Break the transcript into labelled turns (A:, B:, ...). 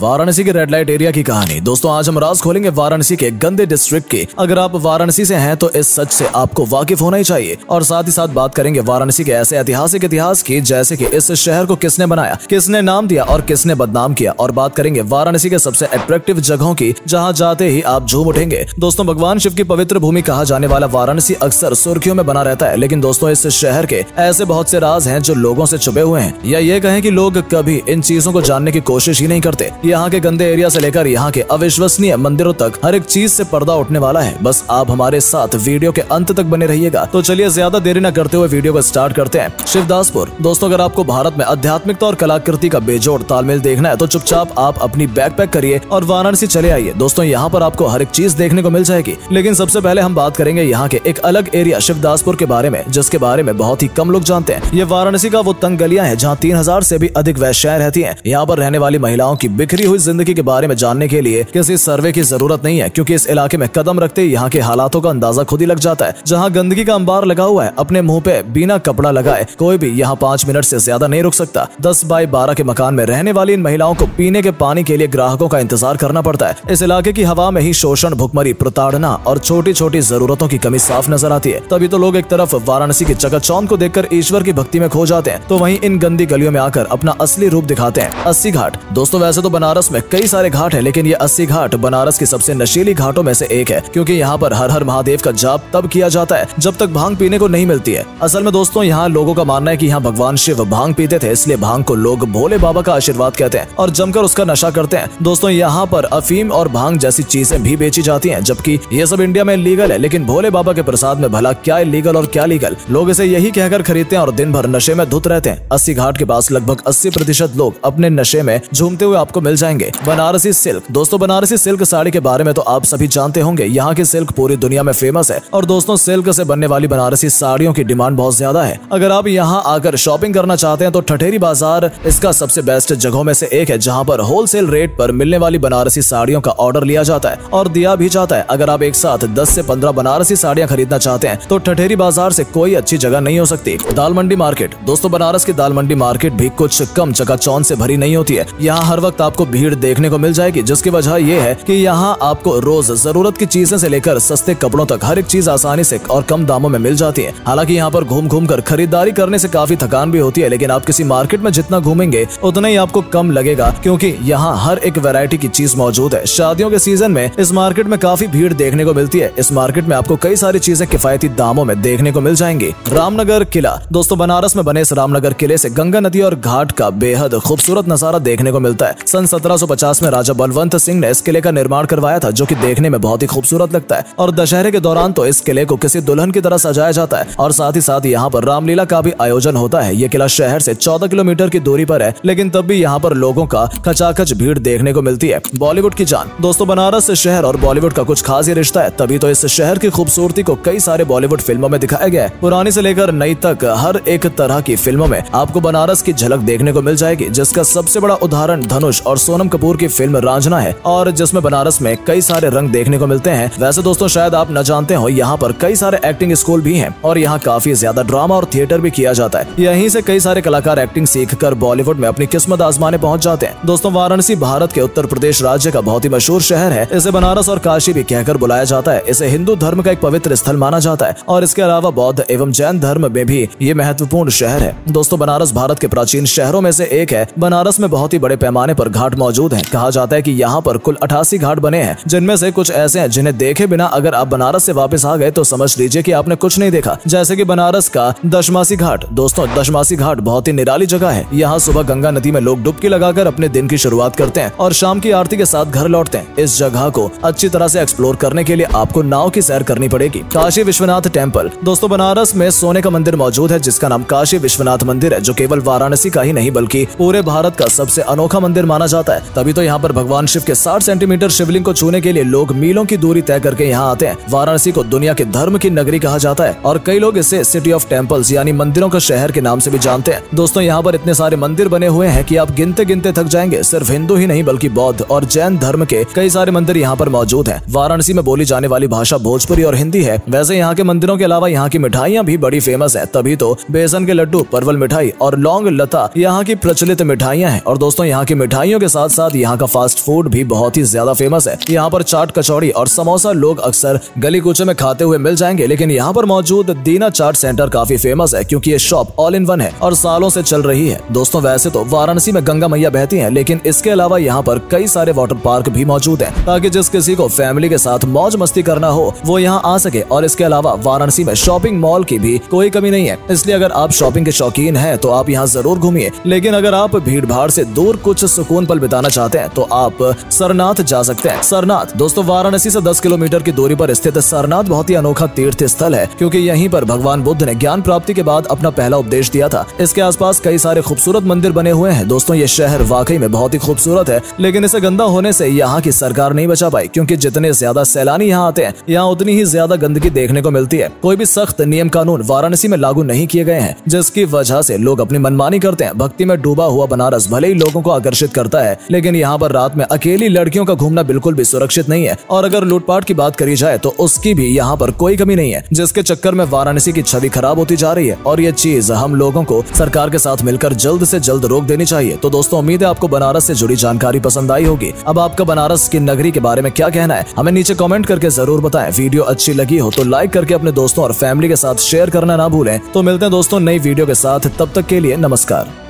A: वाराणसी के red light area की कहानी। दोस्तों, आज हम राज खोलेंगे वाराणसी के गंदे डिस्ट्रिक्ट की। अगर आप वाराणसी से हैं तो इस सच से आपको वाकिफ होना ही चाहिए। और साथ ही साथ बात करेंगे वाराणसी के ऐसे ऐतिहासिक इतिहास की, जैसे कि इस शहर को किसने बनाया, किसने नाम दिया और किसने बदनाम किया। और बात करेंगे वाराणसी के सबसे अट्रैक्टिव जगहों की, जहाँ जाते ही आप झूम उठेंगे। दोस्तों, भगवान शिव की पवित्र भूमि कहा जाने वाला वाराणसी अक्सर सुर्खियों में बना रहता है। लेकिन दोस्तों, इस शहर के ऐसे बहुत से राज हैं, जो लोगों से छुपे हुए हैं। या ये कहें कि लोग कभी इन चीज़ों को जानने की कोशिश ही नहीं करते। यहाँ के गंदे एरिया से लेकर यहाँ के अविश्वसनीय मंदिरों तक हर एक चीज़ से पर्दा उठने वाला है। बस आप हमारे साथ वीडियो के अंत तक बने रहिएगा। तो चलिए ज़्यादा देरी न करते हुए वीडियो को स्टार्ट करते हैं। शिवदासपुर। दोस्तों, अगर आपको भारत में आध्यात्मिकता और कलाकृति का बेजोड़ तालमेल देखना है तो चुपचाप आप अपनी बैग पैक करिए और वाराणसी चले आइए। दोस्तों, यहाँ पर आपको हर एक चीज़ देखने को मिल जाएगी। लेकिन सबसे पहले हम बात करेंगे यहाँ के एक अलग एरिया शिवदासपुर के बारे में, जिसके बारे में बहुत ही कम लोग जानते हैं। ये वाराणसी का वो तंग गलियाँ है, जहाँ तीन हज़ार से भी अधिक वैश्याएँ रहती हैं। यहाँ पर रहने वाली महिलाओं की बिखरी हुई ज़िंदगी के बारे में जानने के लिए किसी सर्वे की ज़रूरत नहीं है, क्योंकि इस इलाके में कदम रखते ही यहाँ के हालातों का अंदाज़ा खुद ही लग जाता है। जहाँ गंदगी का अंबार लगा हुआ है, अपने मुँह पे बिना कपड़ा लगाए कोई भी यहाँ पाँच मिनट से ज़्यादा नहीं रुक सकता। दस बाई बारह के मकान में रहने वाली इन महिलाओं को पीने के पानी के लिए ग्राहकों का इंतज़ार करना पड़ता है। इस इलाके की हवा में ही शोषण, भुखमरी, प्रताड़ना और छोटी छोटी जरूरतों की कमी साफ़ नज़र आती है। तभी तो लोग एक तरफ़ वाराणसी की चकाचौंध को देखकर ईश्वर की भक्ति में खो जाते हैं तो वहीं इन गंदी गलियों में आकर अपना असली रूप दिखाते हैं। अस्सी घाट। दोस्तों, वैसे तो बनारस में कई सारे घाट है, लेकिन ये अस्सी घाट बनारस की सबसे नशीली घाटों में से एक है, क्योंकि यहाँ पर हर हर महादेव का जाप तब किया जाता है, जब तक भाँग पीने को नहीं मिलती है। असल में दोस्तों, यहाँ लोगों का मानना है कि यहाँ भगवान शिव भाँग पीते थे, इसलिए भाँग को लोग भोले बाबा का आशीर्वाद कहते हैं और जमकर उसका नशा करते हैं। दोस्तों, यहाँ पर अफीम और भाँग जैसी चीज़ें भी बेची जाती है, जबकि ये सब इंडिया में लीगल है, लेकिन भोले बाबा के प्रसाद में भला क्या इलीगल और क्या लीगल लोग इसे यही कहकर खरीदते हैं और दिन भर नशे में धुत रहते हैं। अस्सी घाट के पास लगभग अस्सी प्रतिशत लोग अपने नशे में झूमते हुए आपको मिल जाएँगे। बनारसी सिल्क। दोस्तों, बनारसी सिल्क साड़ी के बारे में तो आप सभी जानते होंगे। यहाँ की सिल्क पूरी दुनिया में फ़ेमस है और दोस्तों, सिल्क से बनने वाली बनारसी साड़ियों की डिमांड बहुत ज़्यादा है। अगर आप यहाँ आकर शॉपिंग करना चाहते हैं तो ठठेरी बाज़ार इसका सबसे बेस्ट जगहों में से एक है, जहाँ पर होलसेल रेट पर मिलने वाली बनारसी साड़ियों का ऑर्डर लिया जाता है और दिया भी जाता है। अगर आप एक साथ दस से पंद्रह बनारसी साड़ियाँ खरीदना चाहते हैं तो ठठेरी बाज़ार से कोई अच्छी जगह नहीं हो सकती। दाल मंडी मार्केट। दोस्तों, बनारस की दाल मंडी मार्केट भी कुछ कम चकाचौंध से भरी नहीं होती है। यहाँ हर वक्त आपको भीड़ देखने को मिल जाएगी, जिसकी वजह ये है कि यहाँ आपको रोज ज़रूरत की चीज़ें से लेकर सस्ते कपड़ों तक हर एक चीज़ आसानी से और कम दामों में मिल जाती है। हालाँकि यहाँ पर घूम घूम कर खरीदारी करने से काफ़ी थकान भी होती है, लेकिन आप किसी मार्केट में जितना घूमेंगे, उतना ही आपको कम लगेगा, क्योंकि यहाँ हर एक वेरायटी की चीज़ मौजूद है। शादियों के सीज़न में इस मार्केट में काफ़ी भीड़ देखने को मिलती है। इस मार्केट में आपको कई सारी चीज़ें किफायती दामों में देखने को मिल जाएँगी। रामनगर किला। दोस्तों, बनारस में बने इस रामनगर किले से गंगा नदी और घाट का बेहद खूबसूरत नज़ारा देखने को मिलता है। 1750 में राजा बलवंत सिंह ने इस किले का निर्माण करवाया था, जो कि देखने में बहुत ही खूबसूरत लगता है। और दशहरे के दौरान तो इस किले को किसी दुल्हन की तरह सजाया जाता है, और साथ ही साथ यहाँ पर रामलीला का भी आयोजन होता है। ये किला शहर से 14 किलोमीटर की दूरी पर है, लेकिन तब भी यहाँ पर लोगों का खचाखच भीड़ देखने को मिलती है। बॉलीवुड की जान। दोस्तों, बनारस शहर और बॉलीवुड का कुछ खास ही रिश्ता है। तभी तो इस शहर की खूबसूरती को कई सारे बॉलीवुड फ़िल्मों में दिखाया गया है। पुरानी से लेकर नई तक हर एक तरह की फ़िल्मों में आपको बनारस की झलक देखने को मिल जाएगी, जिसका सबसे बड़ा उदाहरण धनुष और सोनम कपूर की फ़िल्म रांझना है। और जिसमें बनारस में कई सारे रंग देखने को मिलते हैं। वैसे दोस्तों, शायद आप न जानते हो, यहाँ पर कई सारे एक्टिंग स्कूल भी हैं। और यहाँ काफ़ी ज़्यादा ड्रामा और थिएटर भी किया जाता है। यहीं से कई सारे कलाकार एक्टिंग सीख कर बॉलीवुड में अपनी किस्मत आजमाने पहुँच जाते हैं। दोस्तों, वाराणसी, भारत के उत्तर प्रदेश राज्य का बहुत ही मशहूर शहर है। इसे बनारस और काशी भी कहकर बुलाया जाता है। इसे हिंदू धर्म का एक पवित्र स्थल माना जाता है। और इसके अलावा बौद्ध एवं जैन धर्म में भी ये महत्वपूर्ण शहर है। दोस्तों, बनारस भारत के प्राचीन शहरों में से एक है। बनारस में बहुत ही बड़े पैमाने पर घाट मौजूद है। कहा जाता है की यहाँ पर कुल अठासी घाट बने हैं, जिनमें से कुछ ऐसे हैं जिन्हें देखे बिना अगर आप बनारस से वापस आ गए तो समझ लीजिए कि आपने कुछ नहीं देखा। जैसे कि बनारस का दशमासी घाट। दोस्तों, दशमासी घाट बहुत ही निराली जगह है। यहाँ सुबह गंगा नदी में लोग डुबकी लगाकर अपने दिन की शुरुआत करते हैं और शाम की आरती के साथ घर लौटते हैं। इस जगह को अच्छी तरह से एक्सप्लोर करने के लिए आपको नाव की सैर करनी पड़ेगी। काशी विश्वनाथ टेंपल दोस्तों, बनारस में सोने का मंदिर मौजूद है, जिसका नाम काशी विश्वनाथ मंदिर है, जो केवल वाराणसी का ही नहीं, बल्कि पूरे भारत का सबसे अनोखा मंदिर माना जाता है। तभी तो यहाँ पर भगवान शिव के साठ सेंटीमीटर शिवलिंग को छूने के लिए लोग मीलों की दूरी तय करके यहाँ आते हैं। वाराणसी को दुनिया के धर्म की नगरी कहा जाता है और कई लोग इसे सिटी ऑफ़ टेम्पल्स यानी मंदिरों का शहर के नाम से भी जानते हैं। दोस्तों, यहाँ पर इतने सारे मंदिर बने हुए हैं कि आप गिनते गिनते थक जाएँगे। सिर्फ़ हिंदू ही नहीं, बल्कि बौद्ध और जैन धर्म के कई सारे मंदिर यहाँ पर मौजूद है। वाराणसी में बोली जाने वाली भाषा भोजपुरी और हिंदी है। वैसे यहाँ के मंदिरों के अलावा यहाँ की मिठाइयाँ भी बड़ी फ़ेमस है। तभी तो बेसन के लड्डू, परवल मिठाई और लौंग लता यहाँ की प्रचलित मिठाइयाँ हैं। और दोस्तों, यहाँ की मिठाइयों के साथ साथ यहाँ का फास्ट फ़ूड भी बहुत ही ज़्यादा फ़ेमस है। यहाँ पर चाट कचौड़ी और समोसा लोग अक्सर गली कुचे में खाते हुए मिल जाएँगे, लेकिन यहाँ पर मौजूद दीना चाट सेंटर काफ़ी फ़ेमस है, क्योंकि ये शॉप ऑल इन वन है और सालों से चल रही है। दोस्तों, वैसे तो वाराणसी में गंगा मैया बहती है, लेकिन इसके अलावा यहाँ पर कई सारे वाटर पार्क भी मौजूद है। ताकि जिस किसी को फैमिली के साथ मौज मस्ती करना हो, वो यहाँ आ सके और इसके अलावा वाराणसी में शॉपिंग मॉल की भी कोई कमी नहीं है। इसलिए अगर आप शॉपिंग के शौकीन हैं तो आप यहाँ ज़रूर घूमिए। लेकिन अगर आप भीड़ भाड़ से दूर कुछ सुकून पल बिताना चाहते हैं तो आप सरनाथ जा सकते हैं। सरनाथ, दोस्तों, वाराणसी से 10 किलोमीटर की दूरी पर स्थित सरनाथ बहुत ही अनोखा तीर्थ स्थल है, क्योंकि यहीं पर भगवान बुद्ध ने ज्ञान प्राप्ति के बाद अपना पहला उपदेश दिया था। इसके आसपास कई सारे खूबसूरत मंदिर बने हुए हैं। दोस्तों, ये शहर वाकई में बहुत ही खूबसूरत है, लेकिन इसे गंदा होने से यहाँ की सरकार नहीं बचा पाई, क्योंकि जितने ज़्यादा सैलानी यहाँ आते हैं, यहाँ उतनी ही ज़्यादा गंदगी देखने को मिलती है। कोई भी सख्त नियम कानून वाराणसी में लागू नहीं किए गए हैं, जिसकी वजह से लोग अपनी मनमानी करते हैं। भक्ति में डूबा हुआ बनारस भले ही लोगों को आकर्षित करता है। लेकिन यहाँ पर रात में अकेली लड़कियों का घूमना बिल्कुल भी सुरक्षित नहीं है। और अगर लूटपाट की बात करी जाए तो उसकी भी यहाँ पर कोई कमी नहीं है, जिसके चक्कर में वाराणसी की छवि खराब होती जा रही है। और ये चीज़ हम लोगों को सरकार के साथ मिलकर जल्द से जल्द रोक देनी चाहिए। तो दोस्तों, उम्मीद है आपको बनारस से जुड़ी जानकारी पसंद आई होगी। अब आपका बनारस की नगरी के बारे में क्या कहना है, हमें नीचे कमेंट करके ज़रूर बताएँ। वीडियो अच्छी लगी हो तो लाइक करके अपने दोस्तों और फैमिली के साथ शेयर करना ना भूलें। तो मिलते हैं दोस्तों नई वीडियो के साथ। तब तक के लिए नमस्कार।